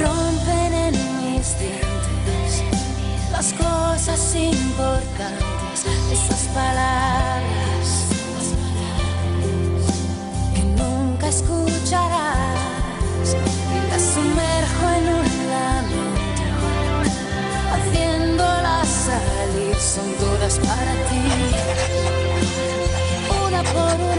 rompen en mis dientes las cosas importantes, esas palabras que nunca escucharás y las sumerjo en un lamento, haciéndolas salir, son todas para ti, una por una.